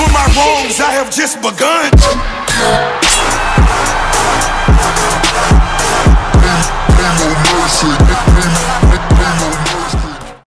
for my wrongs, I have just begun.